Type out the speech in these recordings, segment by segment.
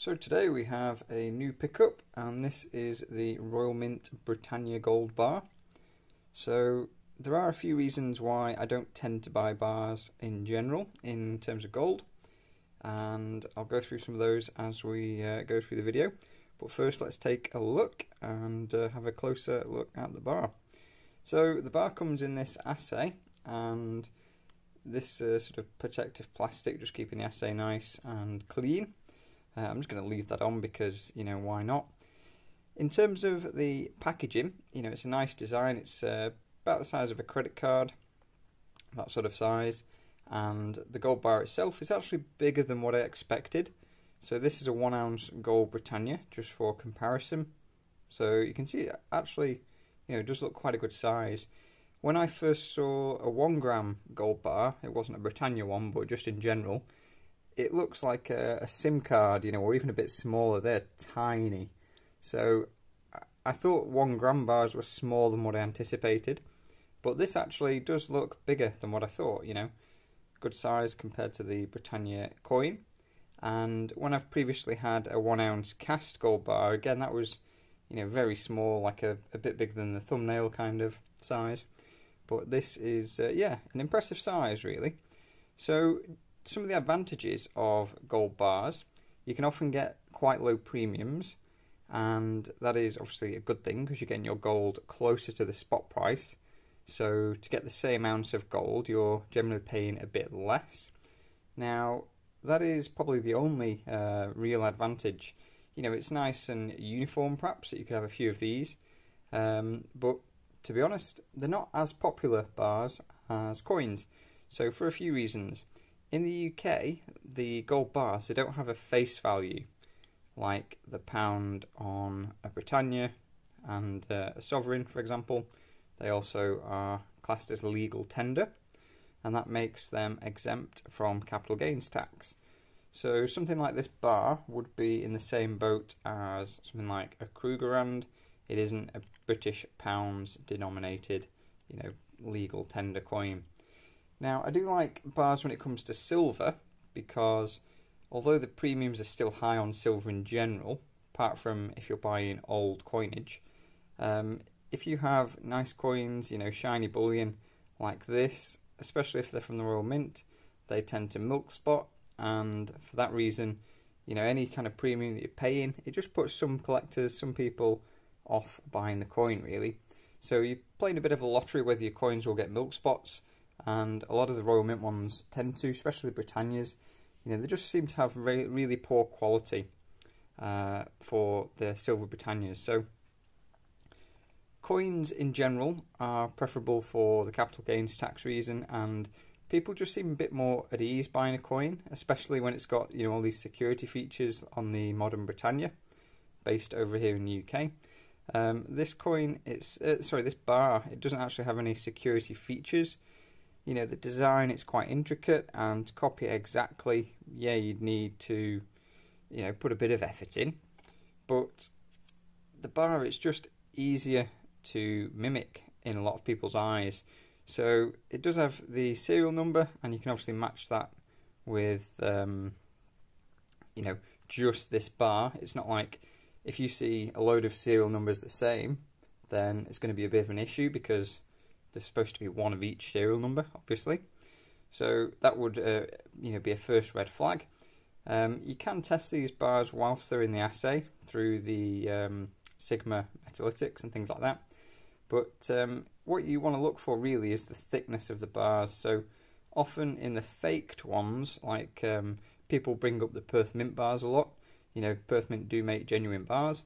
So today we have a new pickup and this is the Royal Mint Britannia Gold Bar. So there are a few reasons why I don't tend to buy bars in general in terms of gold and I'll go through some of those as we uh, go through the video. But first let's take a look and uh, have a closer look at the bar. So the bar comes in this assay and this uh, sort of protective plastic just keeping the assay nice and clean uh, I'm just going to leave that on because, you know, why not? In terms of the packaging, you know, it's a nice design. It's uh, about the size of a credit card, that sort of size. And the gold bar itself is actually bigger than what I expected. So this is a one ounce gold Britannia, just for comparison. So you can see it actually, you know, it does look quite a good size. When I first saw a one gram gold bar, it wasn't a Britannia one, but just in general, it looks like a, a, SIM card, you know, or even a bit smaller. They're tiny. So I thought one gram bars were smaller than what I anticipated, but this actually does look bigger than what I thought, you know. Good size compared to the Britannia coin. And when I've previously had a one ounce cast gold bar, again, that was, you know, very small, like a, a bit bigger than the thumbnail kind of size. But this is, uh, yeah, an impressive size, really. So some of the advantages of gold bars, you can often get quite low premiums, and that is obviously a good thing because you're getting your gold closer to the spot price. So to get the same ounce of gold, you're generally paying a bit less. Now, that is probably the only uh, real advantage. You know, it's nice and uniform, perhaps, that you could have a few of these. Um, but to be honest, they're not as popular bars as coins. So, for a few reasons. In the UK, the gold bars they don't have a face value like the pound on a Britannia and uh, a sovereign, for example. They also are classed as legal tender, and that makes them exempt from capital gains tax. So something like this bar would be in the same boat as something like a Krugerrand. It isn't a British pounds denominated, you know, legal tender coin. Now, I do like bars when it comes to silver because although the premiums are still high on silver in general, apart from if you're buying old coinage, um, if you have nice coins, you know, shiny bullion like this, especially if they're from the Royal Mint, they tend to milk spot, and for that reason, you know, any kind of premium that you're paying, it just puts some collectors, some people off buying the coin really. So you're playing a bit of a lottery whether your coins will get milk spots and a lot of the Royal Mint ones tend to, especially the Britannias, you know, they just seem to have really, really poor quality uh, for the silver Britannias. So coins in general are preferable for the capital gains tax reason, and people just seem a bit more at ease buying a coin, especially when it's got you know all these security features on the modern Britannia, based over here in the UK. Um, this coin, it's uh, sorry, this bar, it doesn't actually have any security features you know the design it's quite intricate and to copy it exactly yeah you'd need to you know put a bit of effort in. But the bar it's just easier to mimic in a lot of people's eyes. So it does have the serial number and you can obviously match that with um, you know just this bar. It's not like if you see a load of serial numbers the same then it's going to be a bit of an issue because there's supposed to be one of each serial number, obviously. So that would uh, you know be a first red flag. Um, you can test these bars whilst they're in the assay through the um, Sigma metalytics and things like that. But um, what you want to look for really is the thickness of the bars. So often in the faked ones, like um, people bring up the Perth Mint bars a lot. You know, Perth Mint do make genuine bars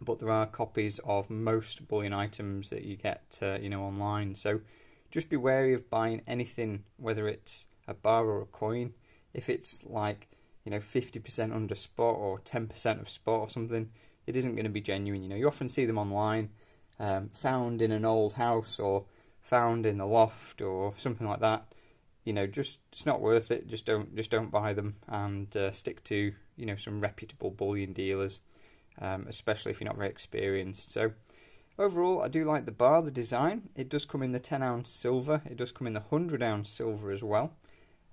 but there are copies of most bullion items that you get, uh, you know, online. So just be wary of buying anything, whether it's a bar or a coin. If it's like, you know, 50% under spot or 10% of spot or something, it isn't going to be genuine. You know, you often see them online, um, found in an old house or found in the loft or something like that. You know, just it's not worth it. Just don't just don't buy them and uh, stick to you know some reputable bullion dealers um, especially if you're not very experienced. So overall, I do like the bar, the design. It does come in the 10 ounce silver. It does come in the 100 ounce silver as well.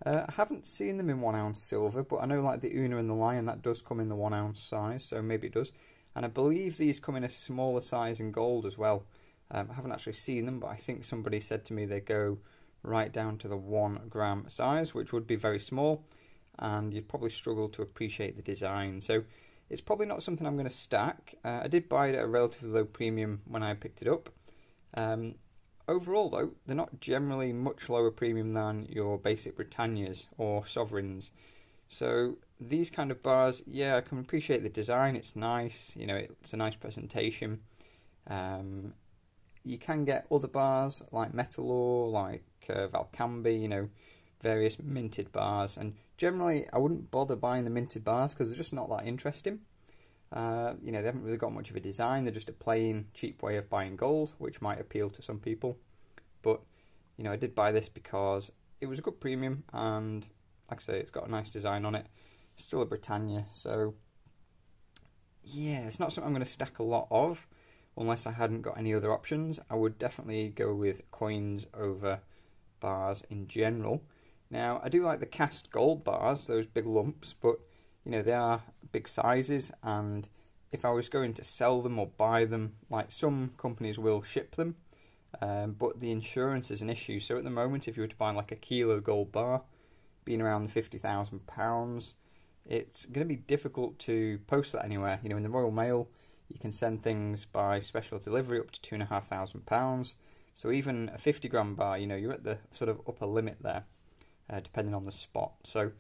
Uh, I haven't seen them in one ounce silver, but I know like the Una and the Lion that does come in the one ounce size, so maybe it does. And I believe these come in a smaller size in gold as well. Um, I haven't actually seen them, but I think somebody said to me they go right down to the one gram size, which would be very small, and you'd probably struggle to appreciate the design. So it's probably not something I'm going to stack. Uh, I did buy it at a relatively low premium when I picked it up. Um, Overall, though, they're not generally much lower premium than your basic Britannias or Sovereigns. So these kind of bars, yeah, I can appreciate the design. It's nice, you know, it's a nice presentation. Um, you can get other bars like Metalor, like uh, Valcambi, you know, various minted bars. And generally, I wouldn't bother buying the minted bars because they're just not that interesting. Uh, you know, they haven't really got much of a design. They're just a plain, cheap way of buying gold, which might appeal to some people. But, you know, I did buy this because it was a good premium, and like I say, it's got a nice design on it. It's still a Britannia, so yeah, it's not something I'm going to stack a lot of, unless I hadn't got any other options. I would definitely go with coins over bars in general. Now, I do like the cast gold bars, those big lumps, but you know, they are big sizes, and if I was going to sell them or buy them, like some companies will ship them, um, but the insurance is an issue. So at the moment, if you were to buy like a kilo gold bar, being around the fifty thousand pounds, it's going to be difficult to post that anywhere. You know, in the Royal Mail, you can send things by special delivery up to two and a half thousand pounds. So even a fifty gram bar, you know, you're at the sort of upper limit there, uh, depending on the spot. So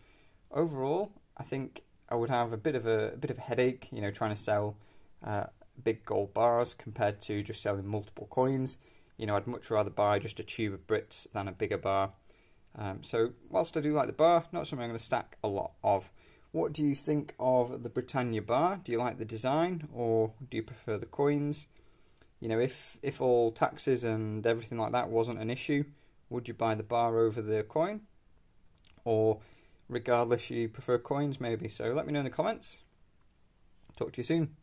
overall, I think I would have a bit of a, a bit of a headache, you know, trying to sell uh, big gold bars compared to just selling multiple coins. You know, I'd much rather buy just a tube of Brits than a bigger bar. Um, so, whilst I do like the bar, not something I'm going to stack a lot of. What do you think of the Britannia bar? Do you like the design or do you prefer the coins? You know, if if all taxes and everything like that wasn't an issue, would you buy the bar over the coin? Or regardless, you prefer coins maybe? So let me know in the comments. Talk to you soon.